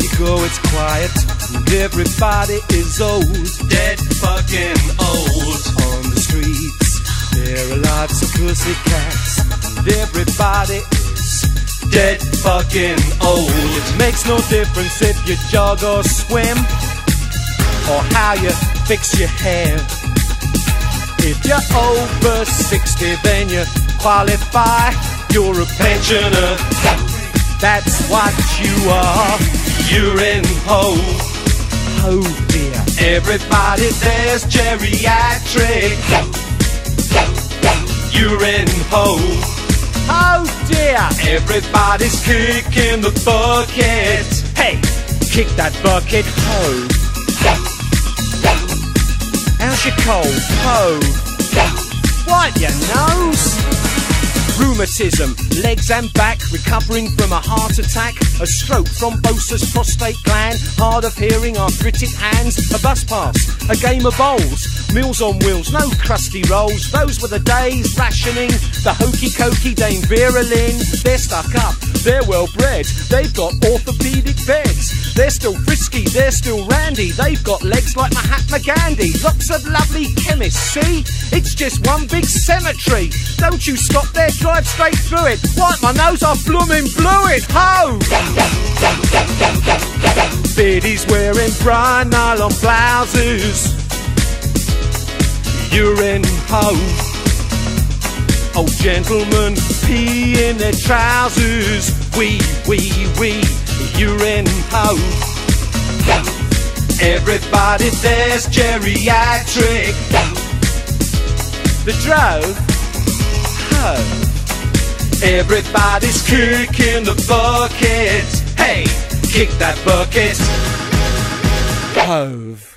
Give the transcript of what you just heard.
so it's quiet. And everybody is old, Dead fucking old. on the streets. There are lots of pussy cats, and everybody is. Dead fucking old. It makes no difference if you jog or swim, or how you fix your hair. If you're over 60, then you qualify. You're a pensioner. That's what you are. You're in Hove. Oh dear. Everybody there's geriatric. You're in Hove. Oh dear. Everybody's kicking the bucket. Hey, kick that bucket. Ho. How's your cold? Ho. What, your nose? Rheumatism, legs and back, recovering from a heart attack, a stroke, thrombosis, prostate gland, hard of hearing, arthritic hands, a bus pass, a game of bowls, meals on wheels, no crusty rolls. Those were the days, rationing, the hokey cokey Dame Vera Lynn. They're stuck up, they're well bred, they've got orthopedic beds. They're still frisky, they're still randy, they've got legs like Mahatma Gandhi. Lots of lovely chemists, see? It's just one big cemetery. Don't you stop there, drive straight through it. Wipe my nose, I blooming blew it. Ho! Biddy's wearing brown nylon blouses. You're ho. Old gentlemen pee in their trousers. Wee, wee, wee. You're in ho. Everybody there's geriatric. The drove. Ho. Everybody's kicking the bucket. Hey, kick that bucket. Hove.